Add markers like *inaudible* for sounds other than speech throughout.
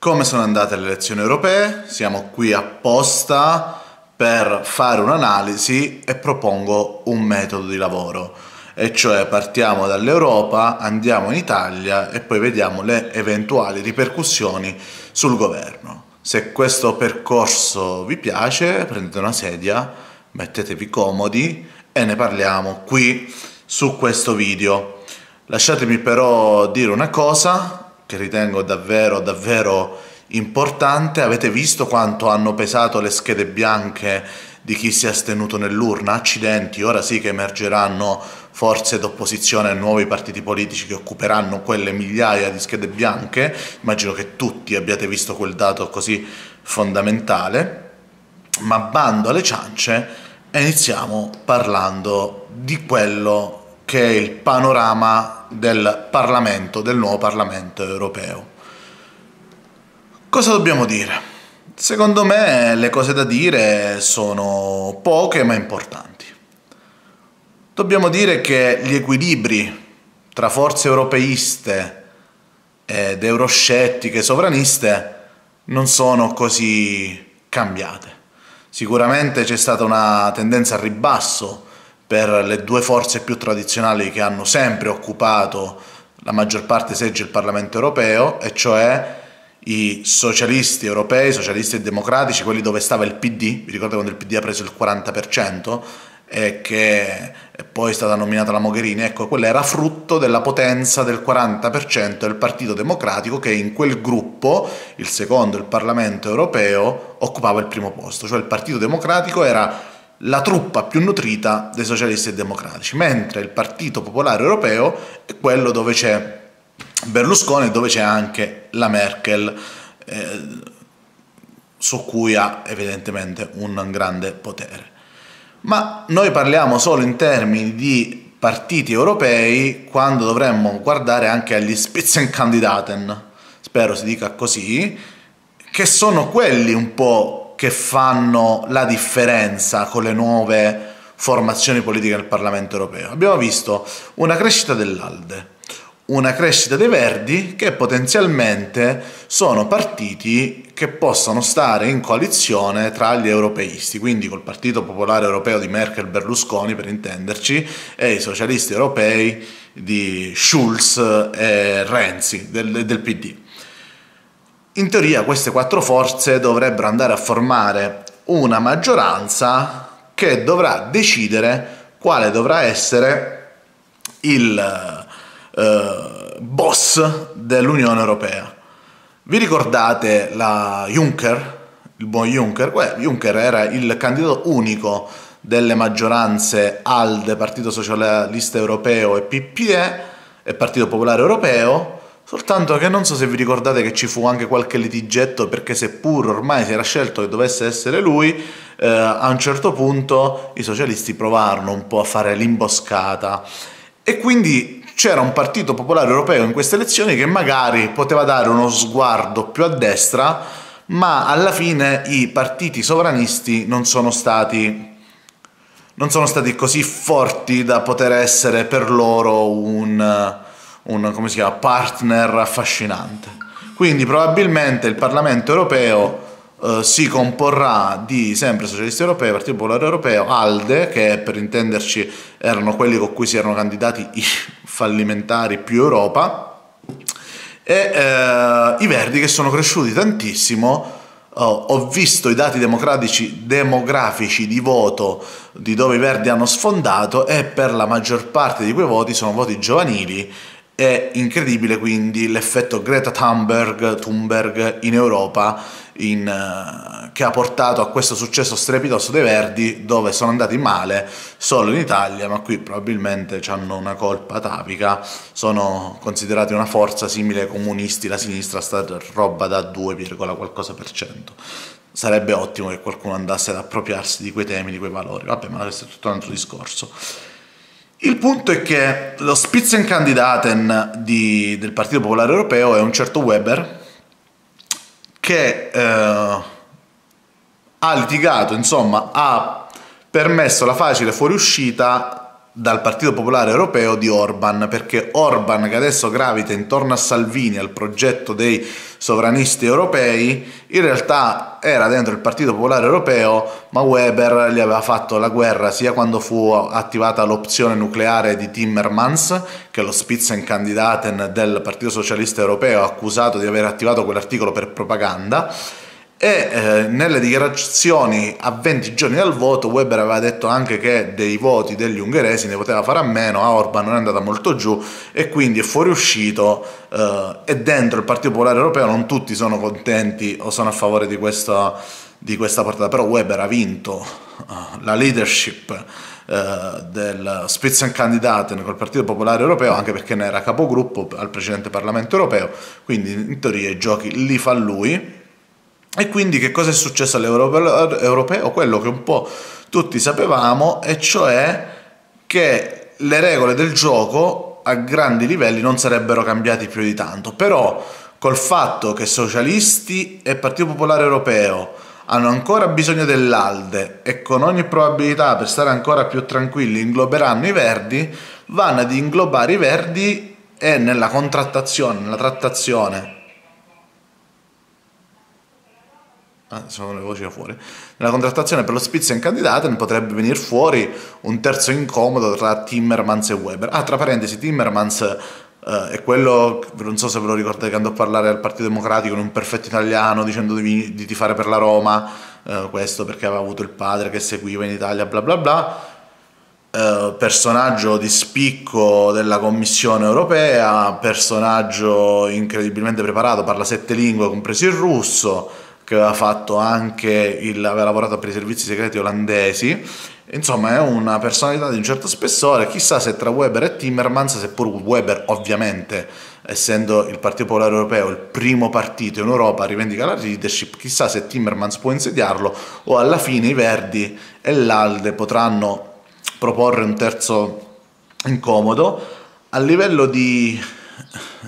Come sono andate le elezioni europee? Siamo qui apposta per fare un'analisi e propongo un metodo di lavoro, e cioè partiamo dall'Europa, andiamo in Italia e poi vediamo le eventuali ripercussioni sul governo. Se questo percorso vi piace, prendete una sedia, mettetevi comodi e ne parliamo qui su questo video. Lasciatemi però dire una cosa, che ritengo davvero, davvero importante. Avete visto quanto hanno pesato le schede bianche di chi si è astenuto nell'urna? Accidenti, ora sì che emergeranno forze d'opposizione e nuovi partiti politici che occuperanno quelle migliaia di schede bianche. Immagino che tutti abbiate visto quel dato così fondamentale. Ma bando alle ciance e iniziamo parlando di quello che è il panorama del Parlamento, del nuovo Parlamento europeo. Cosa dobbiamo dire? Secondo me le cose da dire sono poche ma importanti. Dobbiamo dire che gli equilibri tra forze europeiste ed euroscettiche sovraniste non sono così cambiate. Sicuramente c'è stata una tendenza al ribasso per le due forze più tradizionali che hanno sempre occupato la maggior parte dei seggi del Parlamento europeo, e cioè i socialisti europei, socialisti e democratici, quelli dove stava il PD, vi ricordate quando il PD ha preso il 40% e che poi è stata nominata la Mogherini, ecco, quella era frutto della potenza del 40% del Partito Democratico che in quel gruppo, il secondo, il Parlamento europeo, occupava il primo posto, cioè il Partito Democratico era la truppa più nutrita dei socialisti e democratici, mentre il Partito Popolare Europeo è quello dove c'è Berlusconi e dove c'è anche la Merkel, eh, su cui ha evidentemente un grande potere. Ma noi parliamo solo in termini di partiti europei quando dovremmo guardare anche agli Spitzenkandidaten, spero si dica così, che sono quelli un po' che fanno la differenza con le nuove formazioni politiche del Parlamento europeo. Abbiamo visto una crescita dell'Alde, una crescita dei Verdi che potenzialmente sono partiti che possono stare in coalizione tra gli europeisti, quindi col Partito Popolare Europeo di Merkel Berlusconi per intenderci e i socialisti europei di Schulz e Renzi del, del PD. In teoria queste quattro forze dovrebbero andare a formare una maggioranza che dovrà decidere quale dovrà essere il eh, boss dell'Unione Europea. Vi ricordate la Juncker? Il buon Juncker? Beh, Juncker era il candidato unico delle maggioranze ALDE, Partito Socialista Europeo e PPE e Partito Popolare Europeo Soltanto che non so se vi ricordate che ci fu anche qualche litigetto perché seppur ormai si era scelto che dovesse essere lui, eh, a un certo punto i socialisti provarono un po' a fare l'imboscata. E quindi c'era un partito popolare europeo in queste elezioni che magari poteva dare uno sguardo più a destra, ma alla fine i partiti sovranisti non sono stati non sono stati così forti da poter essere per loro un un come si chiama, partner affascinante. Quindi probabilmente il Parlamento europeo eh, si comporrà di sempre socialisti europei, Partito Popolare Europeo, ALDE, che per intenderci erano quelli con cui si erano candidati i *laughs* fallimentari più Europa, e eh, i Verdi che sono cresciuti tantissimo. Oh, ho visto i dati demografici di voto di dove i Verdi hanno sfondato e per la maggior parte di quei voti sono voti giovanili è incredibile quindi l'effetto Greta Thunberg, Thunberg in Europa in, uh, che ha portato a questo successo strepitoso dei Verdi dove sono andati male solo in Italia ma qui probabilmente hanno una colpa atavica. Sono considerati una forza simile ai comunisti la sinistra sta roba da 2, qualcosa per cento. Sarebbe ottimo che qualcuno andasse ad appropriarsi di quei temi, di quei valori. Vabbè ma questo è tutto un altro discorso il punto è che lo Spitzenkandidaten di, del Partito Popolare Europeo è un certo Weber che eh, ha litigato, insomma, ha permesso la facile fuoriuscita dal Partito Popolare Europeo di Orban, perché Orban che adesso gravita intorno a Salvini, al progetto dei sovranisti europei, in realtà era dentro il Partito Popolare Europeo, ma Weber gli aveva fatto la guerra sia quando fu attivata l'opzione nucleare di Timmermans, che è lo Spitzenkandidaten del Partito Socialista Europeo, accusato di aver attivato quell'articolo per propaganda, e eh, nelle dichiarazioni a 20 giorni dal voto Weber aveva detto anche che dei voti degli ungheresi ne poteva fare a meno, a Orban non è andata molto giù e quindi è fuoriuscito eh, e dentro il Partito Popolare Europeo non tutti sono contenti o sono a favore di questa, di questa portata, però Weber ha vinto uh, la leadership uh, del Spitzenkandidaten col Partito Popolare Europeo anche perché ne era capogruppo al precedente Parlamento Europeo, quindi in teoria i giochi li fa lui e quindi che cosa è successo all'europeo? Quello che un po' tutti sapevamo, e cioè che le regole del gioco a grandi livelli non sarebbero cambiate più di tanto. Però col fatto che socialisti e Partito Popolare Europeo hanno ancora bisogno dell'ALDE e con ogni probabilità per stare ancora più tranquilli ingloberanno i verdi, vanno ad inglobare i verdi e nella contrattazione, nella trattazione Ah, sono le voci da fuori. Nella contrattazione per lo Spitzenkandidaten potrebbe venire fuori un terzo incomodo tra Timmermans e Weber. Ah, tra parentesi, Timmermans eh, è quello, non so se ve lo ricordate, che andò a parlare al Partito Democratico in un perfetto italiano dicendo di, di tifare per la Roma, eh, questo perché aveva avuto il padre che seguiva in Italia, bla bla bla. Eh, personaggio di spicco della Commissione europea, personaggio incredibilmente preparato, parla sette lingue, compreso il russo che aveva fatto anche il, aveva lavorato per i servizi segreti olandesi. Insomma, è una personalità di un certo spessore. Chissà se tra Weber e Timmermans, seppur Weber, ovviamente, essendo il Partito Popolare Europeo il primo partito in Europa a rivendicare la leadership, chissà se Timmermans può insediarlo o alla fine i Verdi e l'Alde potranno proporre un terzo incomodo. A livello di,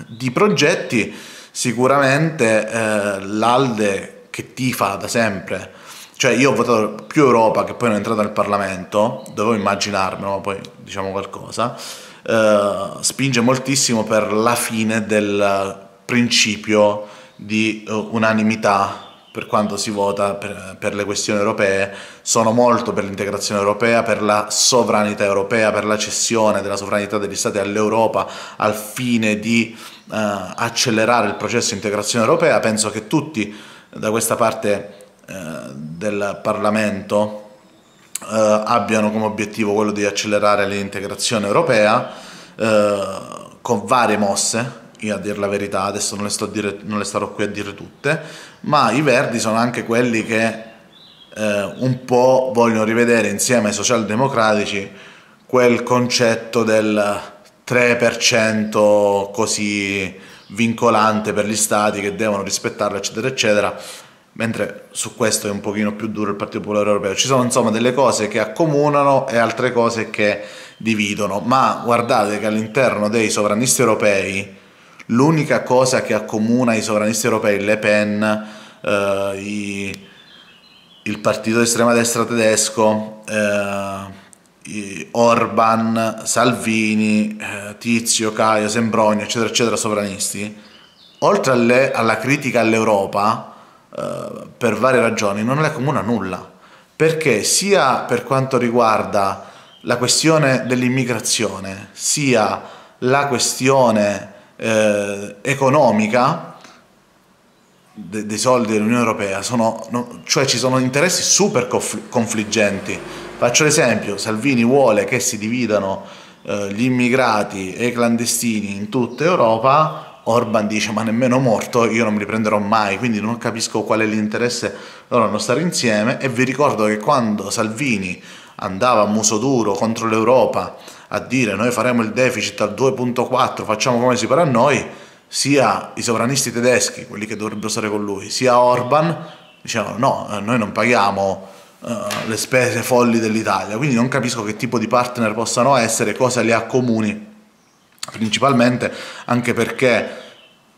di progetti, sicuramente eh, l'Alde che tifa da sempre. Cioè io ho votato più Europa che poi non è entrato nel Parlamento, dovevo immaginarmelo, ma poi diciamo qualcosa, eh, spinge moltissimo per la fine del principio di uh, unanimità per quanto si vota per, per, le questioni europee, sono molto per l'integrazione europea, per la sovranità europea, per la cessione della sovranità degli Stati all'Europa al fine di uh, accelerare il processo di integrazione europea. Penso che tutti da questa parte eh, del Parlamento eh, abbiano come obiettivo quello di accelerare l'integrazione europea eh, con varie mosse, io a dire la verità, adesso non le, dire, non le starò qui a dire tutte, ma i verdi sono anche quelli che eh, un po' vogliono rivedere insieme ai socialdemocratici quel concetto del 3% così vincolante per gli stati che devono rispettarlo, eccetera, eccetera, mentre su questo è un pochino più duro il Partito Popolare Europeo. Ci sono insomma delle cose che accomunano e altre cose che dividono, ma guardate che all'interno dei sovranisti europei l'unica cosa che accomuna i sovranisti europei, Le Pen, eh, i, il partito di estrema destra tedesco, eh, Orban, Salvini, eh, Tizio, Caio, Sembronio, eccetera, eccetera, sovranisti, oltre alle, alla critica all'Europa, eh, per varie ragioni, non le accomuna nulla. Perché sia per quanto riguarda la questione dell'immigrazione, sia la questione eh, economica de, dei soldi dell'Unione Europea, sono, no, cioè ci sono interessi super confliggenti Faccio l'esempio, Salvini vuole che si dividano eh, gli immigrati e i clandestini in tutta Europa, Orban dice ma nemmeno morto io non mi riprenderò mai, quindi non capisco qual è l'interesse loro a non stare insieme. E vi ricordo che quando Salvini andava a muso duro contro l'Europa a dire noi faremo il deficit al 2.4, facciamo come si pare a noi, sia i sovranisti tedeschi, quelli che dovrebbero stare con lui, sia Orban dicevano no, eh, noi non paghiamo uh, le spese folli dell'Italia, quindi non capisco che tipo di partner possano essere, cosa li accomuni, principalmente anche perché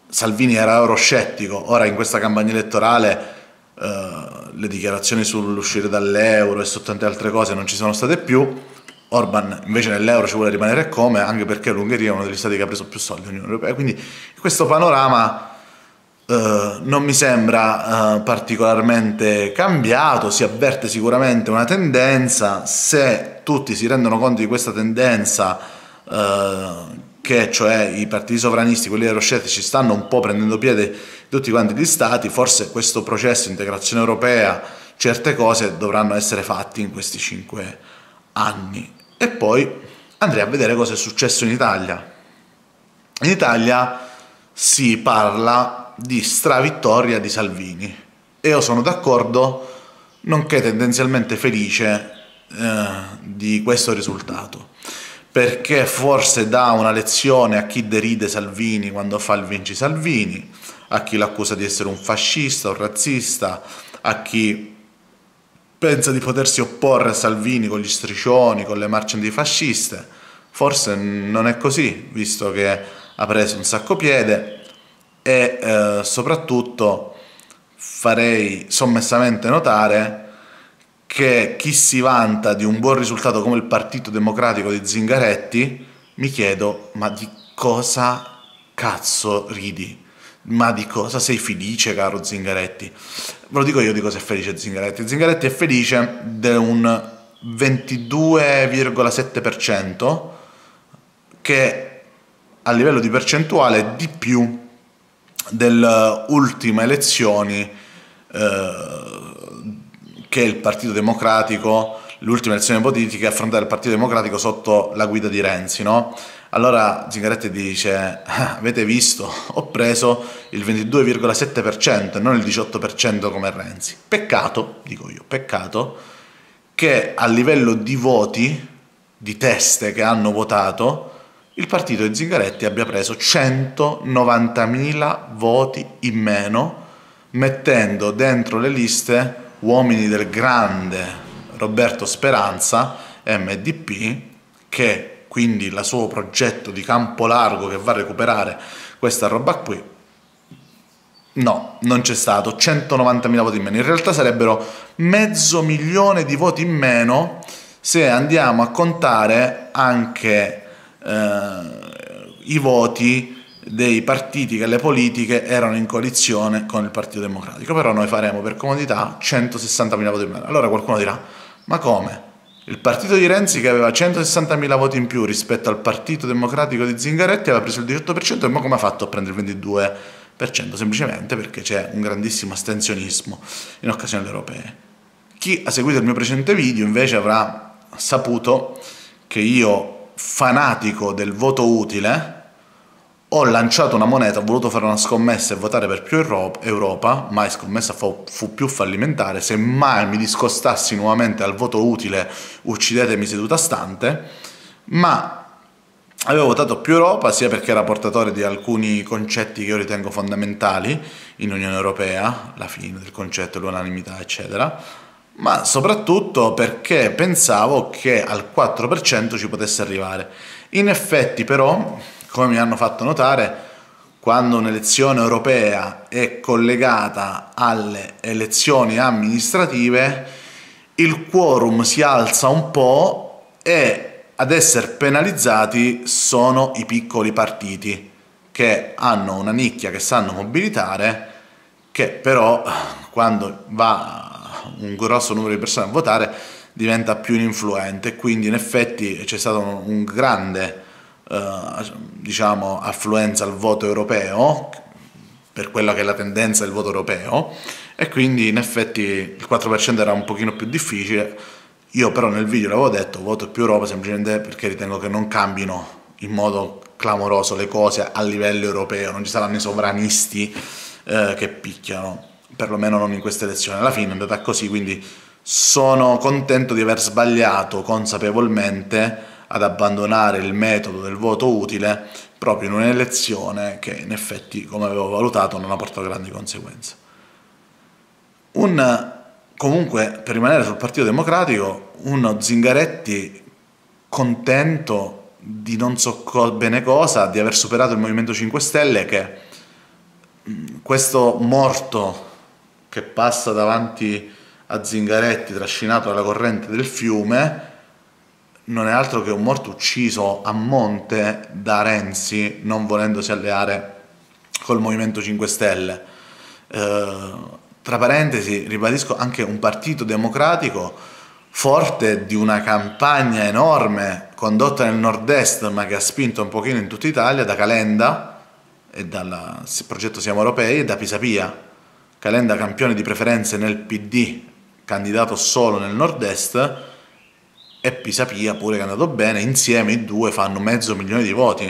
Salvini era euroscettico, ora in questa campagna elettorale uh, le dichiarazioni sull'uscire dall'euro e su tante altre cose non ci sono state più, Orban invece nell'euro ci vuole rimanere come, anche perché l'Ungheria è uno degli stati che ha preso più soldi dell'Unione Europea. Quindi questo panorama eh, non mi sembra eh, particolarmente cambiato, si avverte sicuramente una tendenza, se tutti si rendono conto di questa tendenza, eh, che cioè i partiti sovranisti, quelli euroscettici, stanno un po' prendendo piede tutti quanti gli stati, forse questo processo di integrazione europea, certe cose dovranno essere fatte in questi cinque anni. E poi andrei a vedere cosa è successo in Italia. In Italia si parla di stravittoria di Salvini. E io sono d'accordo, nonché tendenzialmente felice eh, di questo risultato, perché forse dà una lezione a chi deride Salvini quando fa il Vinci Salvini, a chi l'accusa di essere un fascista, un razzista, a chi pensa di potersi opporre a Salvini con gli striscioni, con le marce antifasciste. Forse non è così, visto che ha preso un sacco piede e eh, soprattutto farei sommessamente notare che chi si vanta di un buon risultato come il Partito Democratico di Zingaretti, mi chiedo, ma di cosa cazzo ridi? Ma di cosa sei felice, caro Zingaretti? Ve lo dico io di cosa è felice Zingaretti. Zingaretti è felice di un 22,7% che a livello di percentuale è di più delle ultime elezioni eh, che il Partito Democratico, le ultime elezioni politiche affrontate il Partito Democratico sotto la guida di Renzi, no? Allora Zingaretti dice, ah, avete visto, ho preso il 22,7% e non il 18% come Renzi. Peccato, dico io, peccato, che a livello di voti, di teste che hanno votato, il partito di Zingaretti abbia preso 190.000 voti in meno, mettendo dentro le liste uomini del grande Roberto Speranza, MDP, che quindi il suo progetto di campo largo che va a recuperare questa roba qui, no, non c'è stato, 190.000 voti in meno. In realtà sarebbero mezzo milione di voti in meno se andiamo a contare anche i voti dei partiti che le politiche erano in coalizione con il Partito Democratico, però noi faremo per comodità 160.000 voti in meno. Allora qualcuno dirà, ma come? Il partito di Renzi che aveva 160.000 voti in più rispetto al Partito Democratico di Zingaretti aveva preso il 18% e ma come ha fatto a prendere il 22%? Semplicemente perché c'è un grandissimo astensionismo in occasione delle europee. Chi ha seguito il mio precedente video invece avrà saputo che io fanatico del voto utile, ho lanciato una moneta, ho voluto fare una scommessa e votare per più Europa, mai scommessa fu, fu più fallimentare, se mai mi discostassi nuovamente al voto utile uccidetemi seduta stante, ma avevo votato più Europa sia perché era portatore di alcuni concetti che io ritengo fondamentali in Unione Europea, la fine del concetto, l'unanimità, eccetera, ma soprattutto perché pensavo che al 4% ci potesse arrivare. In effetti però, come mi hanno fatto notare, quando un'elezione europea è collegata alle elezioni amministrative, il quorum si alza un po' e ad essere penalizzati sono i piccoli partiti che hanno una nicchia che sanno mobilitare, che però quando va un grosso numero di persone a votare diventa più ininfluente. Quindi in effetti c'è stata un, un grande eh, diciamo affluenza al voto europeo per quella che è la tendenza del voto europeo. E quindi in effetti il 4% era un pochino più difficile. Io però nel video l'avevo detto voto più Europa semplicemente perché ritengo che non cambino in modo clamoroso le cose a livello europeo non ci saranno i sovranisti eh, che picchiano perlomeno non in queste elezioni. Alla fine è andata così, quindi sono contento di aver sbagliato consapevolmente ad abbandonare il metodo del voto utile proprio in un'elezione che in effetti, come avevo valutato, non ha portato grandi conseguenze. Un, comunque, per rimanere sul Partito Democratico, uno Zingaretti contento di non so bene cosa, di aver superato il Movimento 5 Stelle che questo morto che passa davanti a Zingaretti trascinato dalla corrente del fiume, non è altro che un morto ucciso a monte da Renzi non volendosi alleare col Movimento 5 Stelle. Eh, tra parentesi, ribadisco anche un partito democratico forte di una campagna enorme condotta nel nord-est ma che ha spinto un pochino in tutta Italia da Calenda e dal progetto Siamo Europei e da Pisapia. Calenda campione di preferenze nel PD, candidato solo nel nord-est e Pisapia pure che è andato bene, insieme i due fanno mezzo milione di voti.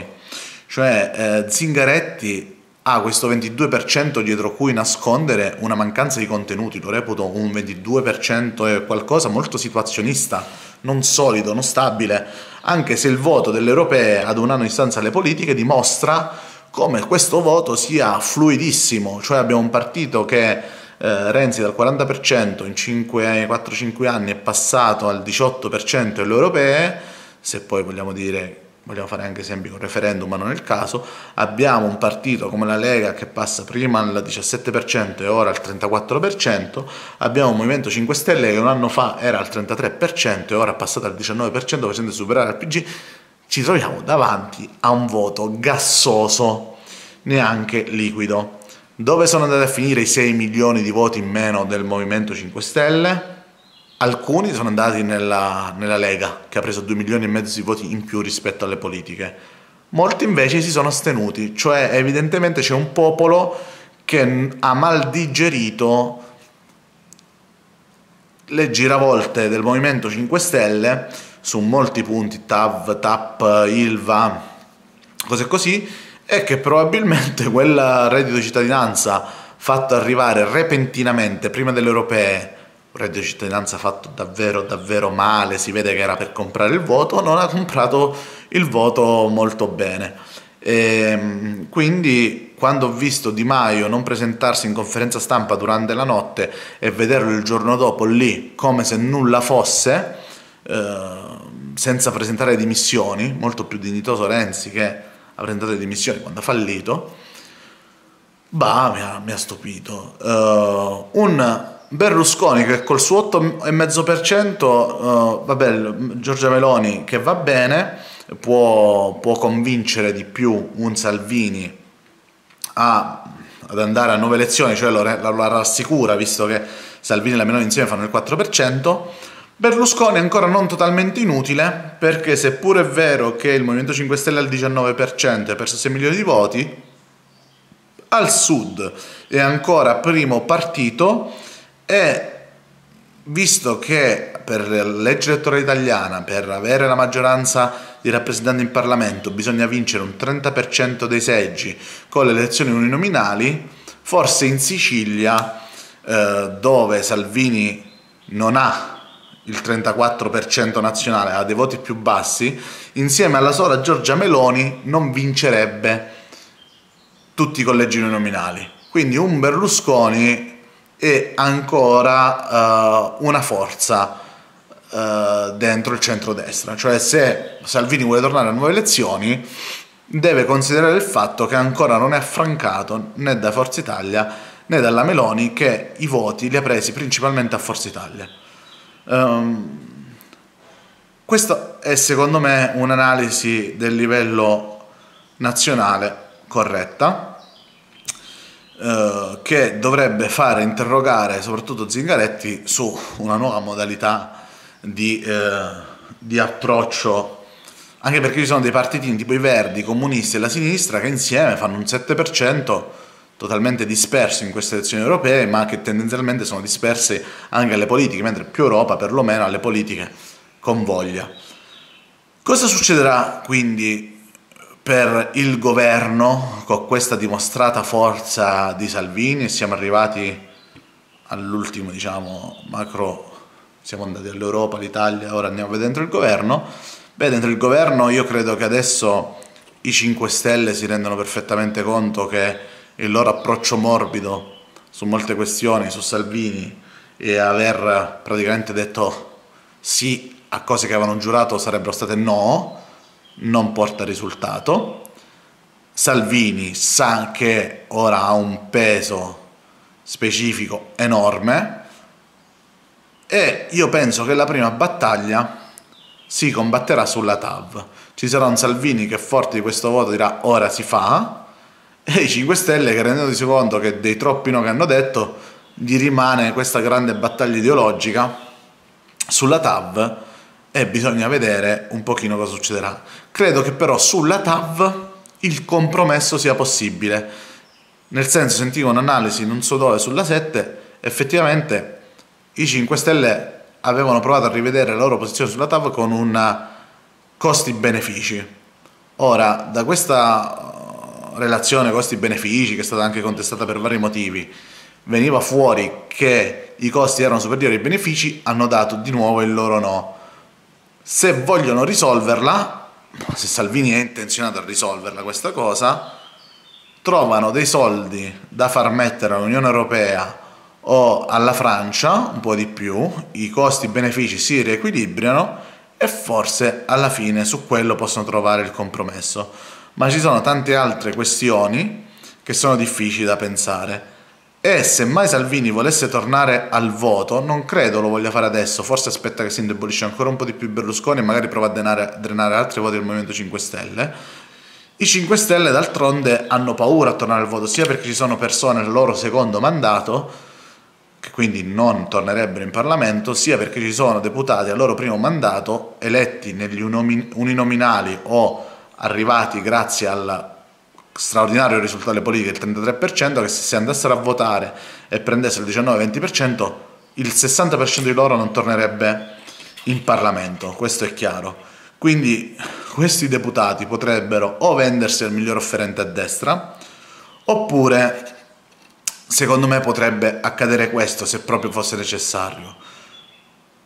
Cioè eh, Zingaretti ha questo 22% dietro cui nascondere una mancanza di contenuti, lo reputo un 22% è qualcosa molto situazionista, non solido, non stabile, anche se il voto delle europee ad un anno di distanza alle politiche dimostra come questo voto sia fluidissimo, cioè abbiamo un partito che eh, Renzi dal 40% in 4-5 anni è passato al 18% delle europee, se poi vogliamo dire vogliamo fare anche esempi con referendum, ma non è il caso, abbiamo un partito come la Lega che passa prima al 17% e ora al 34%, abbiamo un Movimento 5 Stelle che un anno fa era al 33% e ora è passato al 19% facendo superare il PG, ci troviamo davanti a un voto gassoso, neanche liquido. Dove sono andati a finire i 6 milioni di voti in meno del Movimento 5 Stelle? Alcuni sono andati nella, nella Lega, che ha preso 2 milioni e mezzo di voti in più rispetto alle politiche. Molti invece si sono astenuti, cioè evidentemente c'è un popolo che ha mal digerito le giravolte del Movimento 5 Stelle su molti punti, TAV, TAP, ILVA, cose così, e che probabilmente quel reddito di cittadinanza fatto arrivare repentinamente prima delle europee reddito di cittadinanza fatto davvero davvero male, si vede che era per comprare il voto, non ha comprato il voto molto bene. E, ehm, quindi quando ho visto Di Maio non presentarsi in conferenza stampa durante la notte e vederlo il giorno dopo lì come se nulla fosse, senza presentare dimissioni, molto più dignitoso Renzi che ha presentato dimissioni quando ha fallito, bah, mi ha, mi ha stupito. Uh, un Berlusconi che col suo 8,5%, uh, vabbè, Giorgia Meloni che va bene, può, può convincere di più un Salvini a, ad andare a nuove elezioni, cioè lo, lo rassicura visto che Salvini e la Meloni insieme fanno il 4%. Berlusconi è ancora non totalmente inutile perché seppure è vero che il Movimento 5 Stelle al 19% ha perso 6 milioni di voti, al sud è ancora primo partito e visto che per legge elettorale italiana, per avere la maggioranza di rappresentanti in Parlamento, bisogna vincere un 30% dei seggi con le elezioni uninominali, forse in Sicilia, eh, dove Salvini non ha il 34% nazionale, ha dei voti più bassi, insieme alla sola Giorgia Meloni non vincerebbe tutti i collegi uninominali. Quindi un Berlusconi e ancora uh, una forza uh, dentro il centrodestra. Cioè se Salvini vuole tornare a nuove elezioni deve considerare il fatto che ancora non è affrancato né da Forza Italia né dalla Meloni che i voti li ha presi principalmente a Forza Italia. Um, questa è secondo me un'analisi del livello nazionale corretta eh, che dovrebbe fare interrogare soprattutto Zingaretti su una nuova modalità di, eh, di approccio anche perché ci sono dei partitini tipo i Verdi, i comunisti e la sinistra che insieme fanno un 7% totalmente disperso in queste elezioni europee, ma che tendenzialmente sono dispersi anche alle politiche, mentre più Europa perlomeno alle politiche convoglia. Cosa succederà quindi per il governo con questa dimostrata forza di Salvini siamo arrivati all'ultimo diciamo macro siamo andati all'Europa, all'Italia, ora andiamo a vedere dentro il governo beh dentro il governo io credo che adesso i 5 Stelle si rendono perfettamente conto che il loro approccio morbido su molte questioni, su Salvini e aver praticamente detto sì a cose che avevano giurato sarebbero state no non porta risultato. Salvini sa che ora ha un peso specifico enorme e io penso che la prima battaglia si combatterà sulla TAV. Ci sarà un Salvini che forte di questo voto dirà ora si fa e i 5 Stelle che rendendosi conto che dei troppi no che hanno detto gli rimane questa grande battaglia ideologica sulla TAV e bisogna vedere un pochino cosa succederà. Credo che però sulla TAV il compromesso sia possibile. Nel senso, sentivo un'analisi non so dove sulla 7, effettivamente i 5 Stelle avevano provato a rivedere la loro posizione sulla TAV con un costi-benefici. Ora, da questa relazione costi-benefici, che è stata anche contestata per vari motivi, veniva fuori che i costi erano superiori ai benefici, hanno dato di nuovo il loro no. Se vogliono risolverla, se Salvini è intenzionato a risolverla questa cosa, trovano dei soldi da far mettere all'Unione Europea o alla Francia, un po' di più, i costi-benefici si riequilibrano e forse alla fine su quello possono trovare il compromesso. Ma ci sono tante altre questioni che sono difficili da pensare. E se mai Salvini volesse tornare al voto, non credo lo voglia fare adesso, forse aspetta che si indebolisce ancora un po' di più Berlusconi e magari prova a drenare, drenare altri voti del Movimento 5 Stelle. I 5 Stelle d'altronde hanno paura a tornare al voto, sia perché ci sono persone nel loro secondo mandato, che quindi non tornerebbero in Parlamento, sia perché ci sono deputati al loro primo mandato eletti negli uninominali o arrivati grazie al straordinario risultato delle politiche del 33%, che se andassero a votare e prendessero il 19-20%, il 60% di loro non tornerebbe in Parlamento, questo è chiaro. Quindi questi deputati potrebbero o vendersi al miglior offerente a destra, oppure secondo me potrebbe accadere questo se proprio fosse necessario,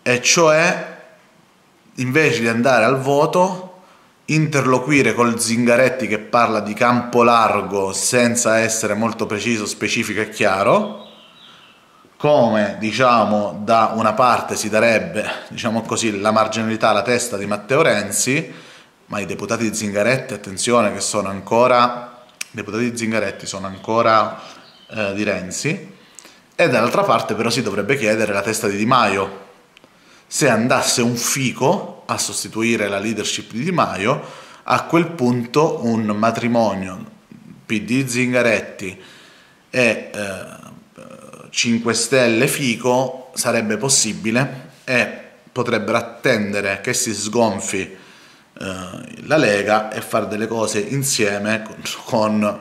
e cioè invece di andare al voto interloquire col Zingaretti che parla di campo largo senza essere molto preciso, specifico e chiaro, come diciamo da una parte si darebbe, diciamo così, la marginalità alla testa di Matteo Renzi, ma i deputati di Zingaretti, attenzione, che sono ancora, i deputati di Zingaretti sono ancora eh, di Renzi, e dall'altra parte però si dovrebbe chiedere la testa di Di Maio, se andasse un fico a sostituire la leadership di Di Maio, a quel punto un matrimonio PD Zingaretti e eh, 5 Stelle Fico sarebbe possibile e potrebbero attendere che si sgonfi eh, la Lega e fare delle cose insieme con,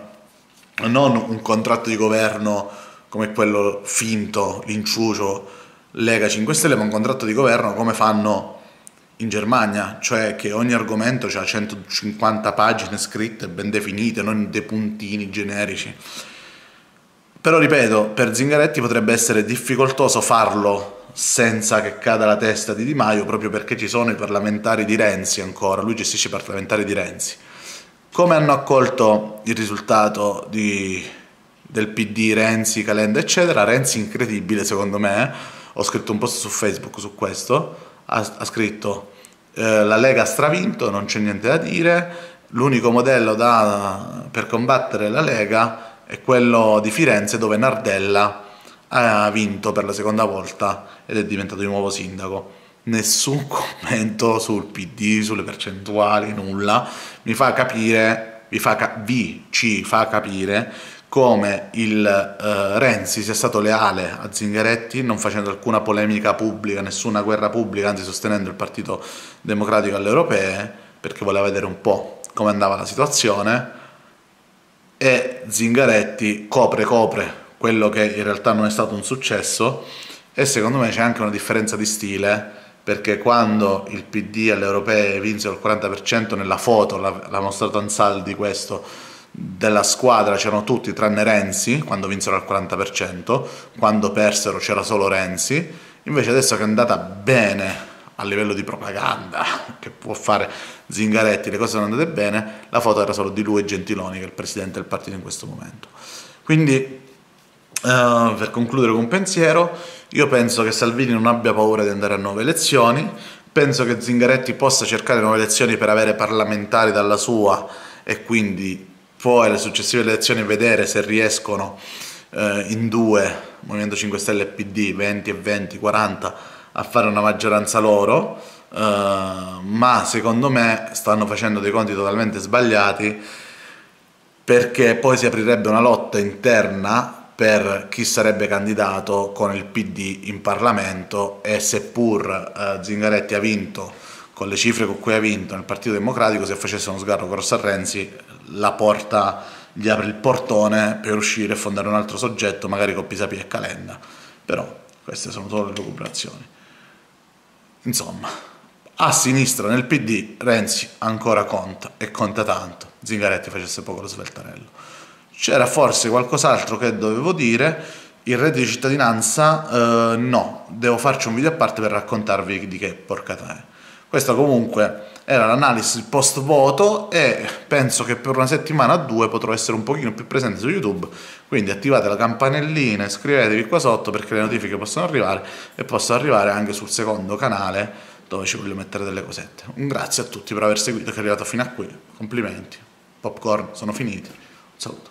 non un contratto di governo come quello finto, l'inciucio Lega 5 Stelle, ma un contratto di governo come fanno in Germania, cioè che ogni argomento ha 150 pagine scritte, ben definite, non dei puntini generici. Però ripeto, per Zingaretti potrebbe essere difficoltoso farlo senza che cada la testa di Di Maio, proprio perché ci sono i parlamentari di Renzi ancora, lui gestisce i parlamentari di Renzi. Come hanno accolto il risultato di, del PD, Renzi, Calenda, eccetera? Renzi incredibile secondo me, eh? ho scritto un post su Facebook su questo, ha, ha scritto eh, la Lega ha stravinto, non c'è niente da dire, l'unico modello da, per combattere la Lega è quello di Firenze dove Nardella ha vinto per la seconda volta ed è diventato di nuovo sindaco. Nessun *laughs* commento sul PD, sulle percentuali, nulla. Mi fa capire, vi, fa, vi ci fa capire come il eh, Renzi sia stato leale a Zingaretti, non facendo alcuna polemica pubblica, nessuna guerra pubblica, anzi sostenendo il Partito Democratico alle europee, perché voleva vedere un po' come andava la situazione, e Zingaretti copre copre quello che in realtà non è stato un successo. E secondo me c'è anche una differenza di stile perché quando il PD alle europee vinse il 40% nella foto, l'ha mostrato Ansaldi questo, della squadra c'erano tutti tranne Renzi quando vinsero al 40%, quando persero c'era solo Renzi, invece adesso che è andata bene a livello di propaganda *laughs* che può fare Zingaretti, le cose sono andate bene, la foto era solo di lui e Gentiloni che è il presidente del partito in questo momento. Quindi Uh, per concludere con un pensiero, io penso che Salvini non abbia paura di andare a nuove elezioni, penso che Zingaretti possa cercare nuove elezioni per avere parlamentari dalla sua e quindi poi alle successive elezioni vedere se riescono eh, in due, Movimento 5 Stelle e PD, 20 e 20, 40, a fare una maggioranza loro, uh, ma secondo me stanno facendo dei conti totalmente sbagliati perché poi si aprirebbe una lotta interna per chi sarebbe candidato con il PD in Parlamento e seppur uh, Zingaretti ha vinto con le cifre con cui ha vinto nel Partito Democratico, se facesse uno sgarro grosso a Renzi, la porta, gli apre il portone per uscire e fondare un altro soggetto, magari con Pisapia e Calenda. Però queste sono solo le recuperazioni. Insomma, a sinistra nel PD Renzi ancora conta e conta tanto. Zingaretti facesse poco lo sveltarello. C'era forse qualcos'altro che dovevo dire. Il reddito di cittadinanza, eh, no, devo farci un video a parte per raccontarvi di che porcata è. Questa comunque era l'analisi post voto e penso che per una settimana o due potrò essere un pochino più presente su YouTube, quindi attivate la campanellina, iscrivetevi qua sotto perché le notifiche possono arrivare e possono arrivare anche sul secondo canale dove ci voglio mettere delle cosette. Un grazie a tutti per aver seguito che è arrivato fino a qui, complimenti, popcorn sono finiti, saluto.